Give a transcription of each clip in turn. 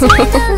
哈 哈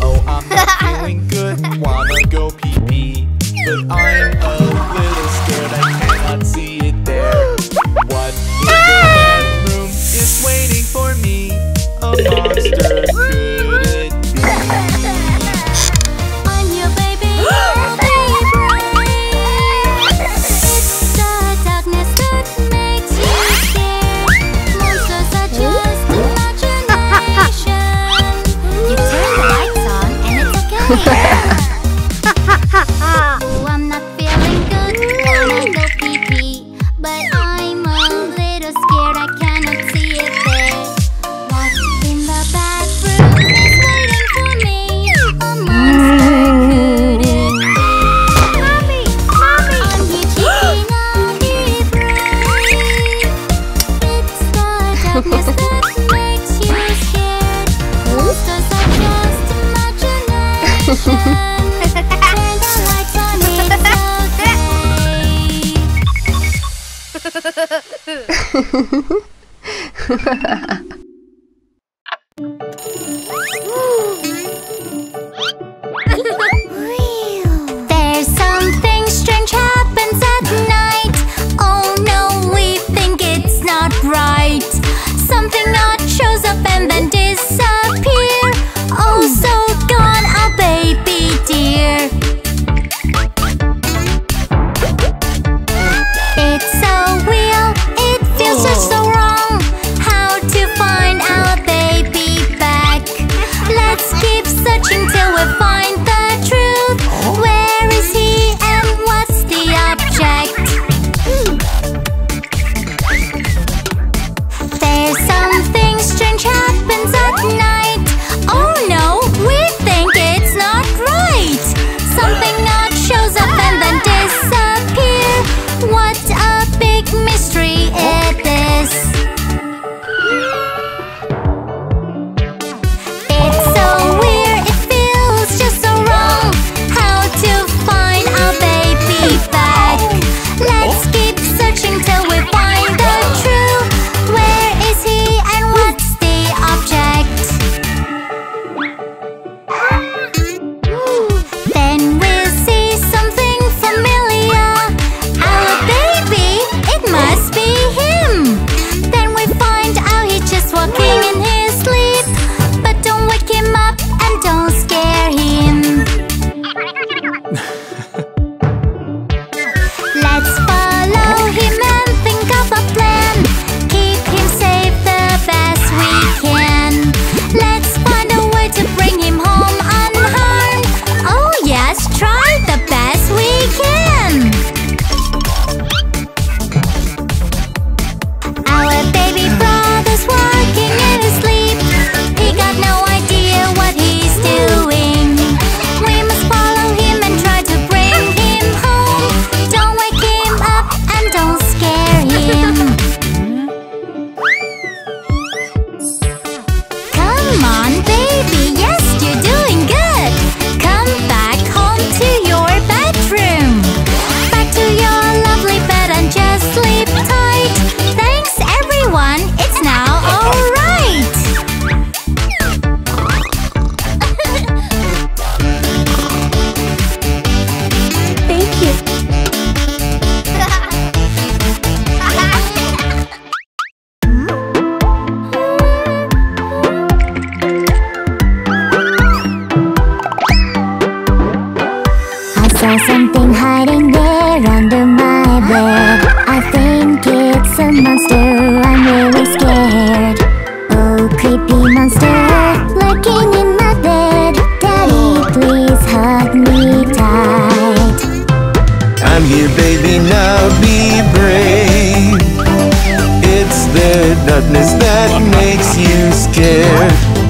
哈哈哈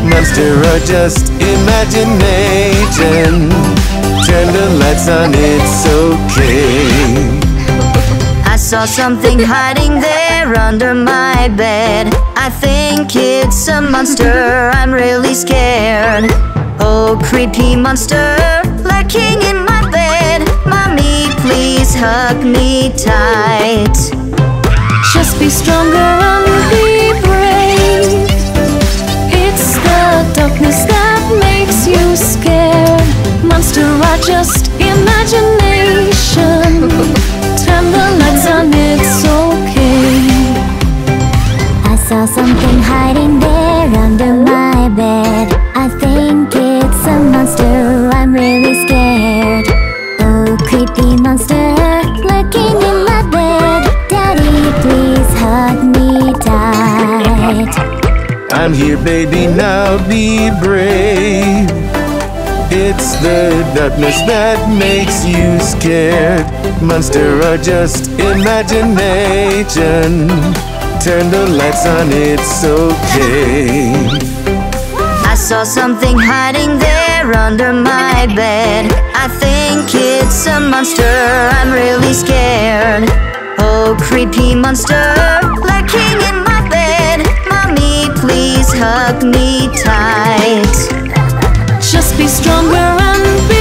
Monster or just imagination Turn the lights on, it's okay. I saw something hiding there under my bed. I think it's a monster, I'm really scared. Oh, creepy monster, lurking in my bed. Mommy, please hug me tight. Just be stronger just imagination. Turn the lights on, it's okay. I saw something hiding there under my bed. I think it's a monster, I'm really scared. Oh, creepy monster, lurking in my bed. Daddy, please hug me tight. I'm here, baby, now be brave. It's the darkness that makes you scared. Monster or just imagination. Turn the lights on, it's okay. I saw something hiding there under my bed. I think it's a monster, I'm really scared. Oh, creepy monster lurking in my bed. Mommy, please hug me tight be stronger and be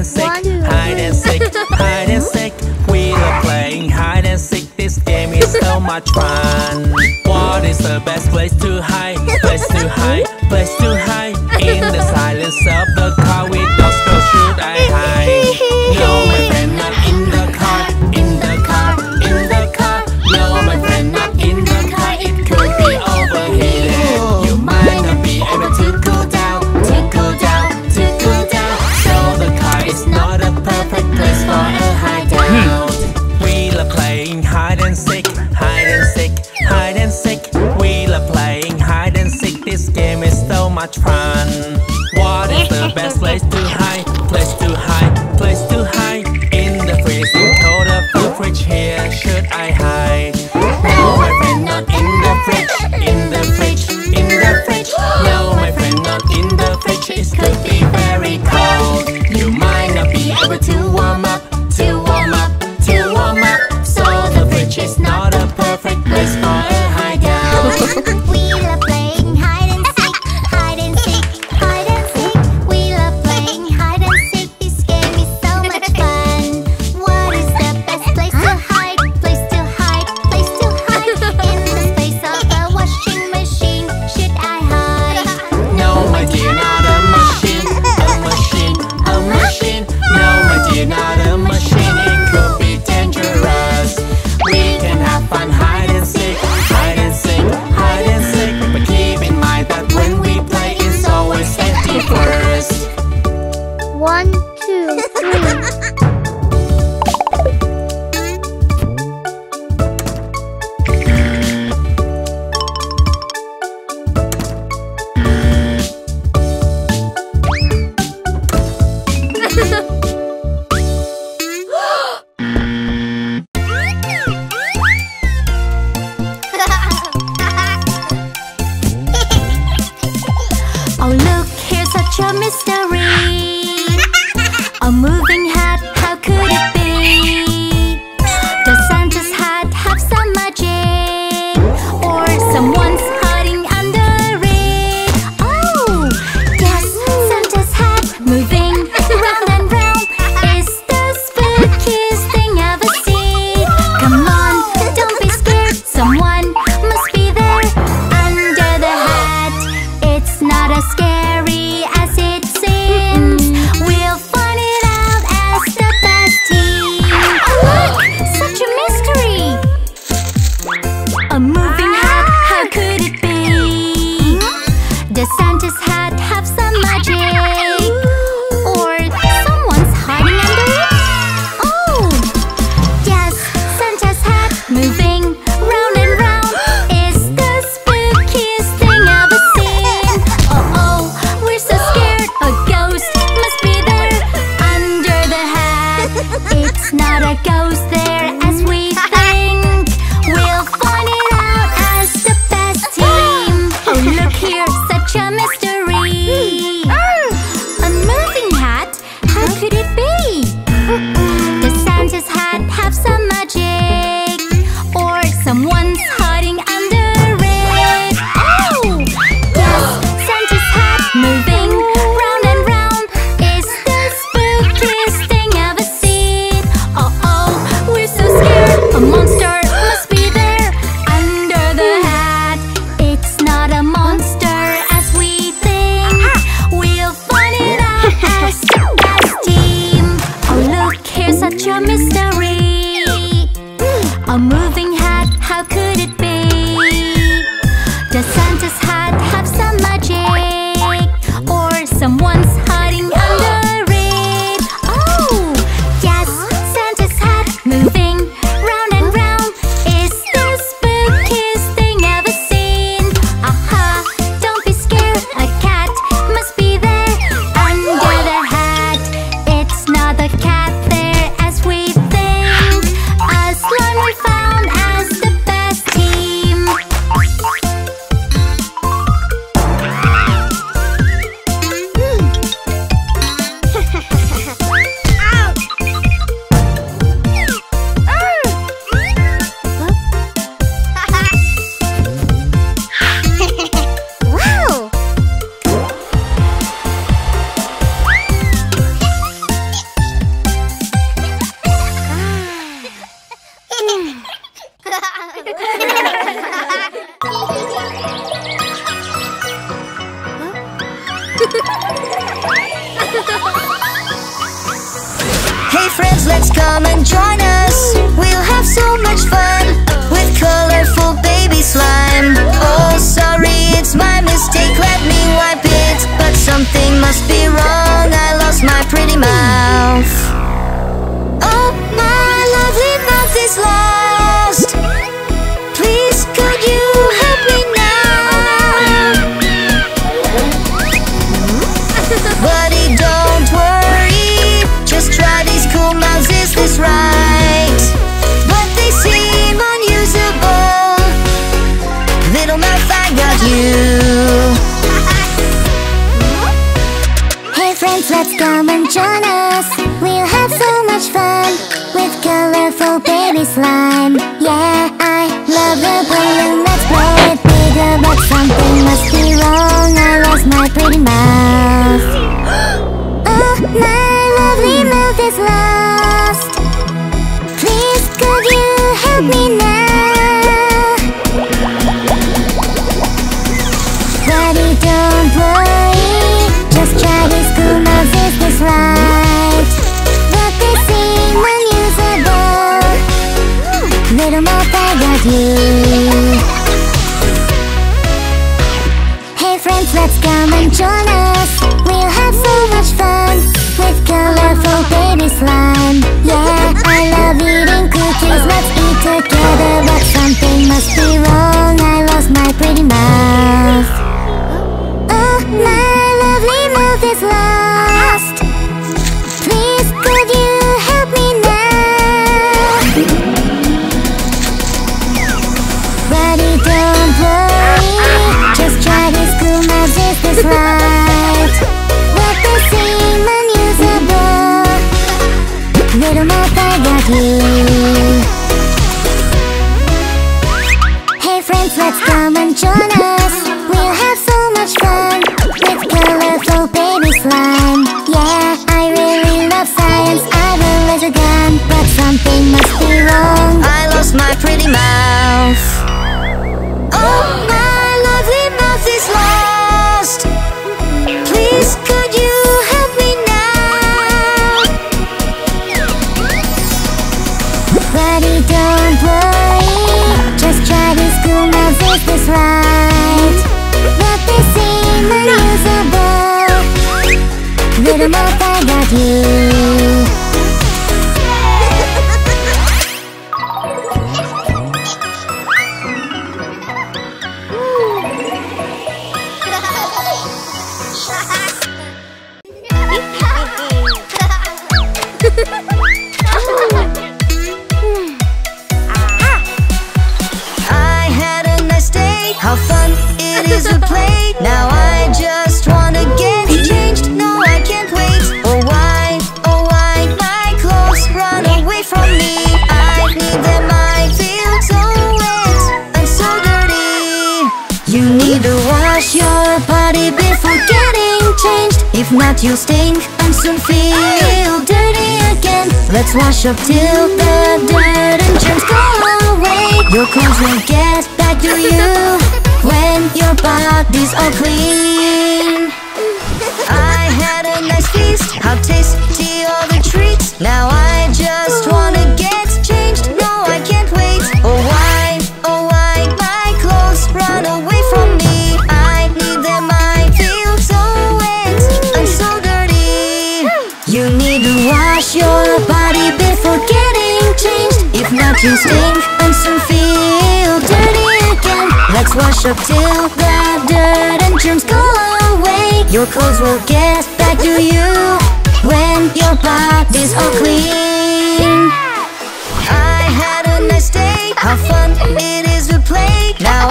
and seek, hide and seek, hide and seek. We are playing hide and seek. This game is so much fun. What is the best place to hide? Place to hide. much fun. What is the best place to must be wrong, I lost my pretty mouth. Oh, my lovely mouth is lost join us. We'll have so much fun With colorful baby slides. Let's come and join us. We'll have so much fun With colorful baby slime. Yeah, I love eating cookies. Let's eat together But something must be wrong. I lost my pretty mouth. Hey friends, let's come and join us. We'll have so much fun. With colorful Yeah, I really love science. I a But something must be wrong. I lost my pretty mouth. Not, you'll stink and soon feel dirty again. Let's wash up till the dirt and germs go away. Your clothes will get back to you when your body's all clean. I had a nice feast, how tasty You stink and soon feel dirty again. Let's wash up till the dirt and germs go away. Your clothes will get back to you when your body's all clean. I had a nice day. How fun it is to play. Now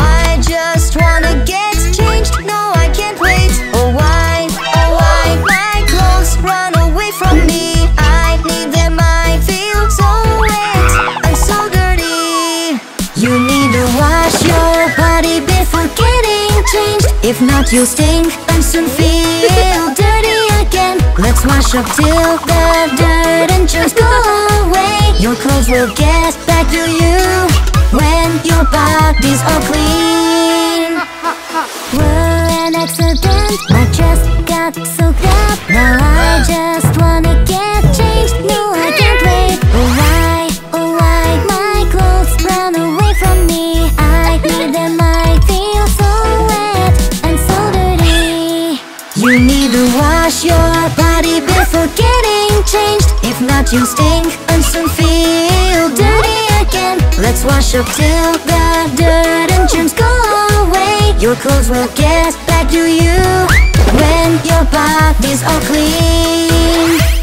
If not, you'll stink and soon feel dirty again. Let's wash up till the dirt and germs go away. Your clothes will get back to you when your body's all clean. Were an accident, my dress got soaked up. Now I just wanna get you stink and soon feel dirty again. Let's wash up till the dirt and germs go away. Your clothes will get back to you when your body's all clean.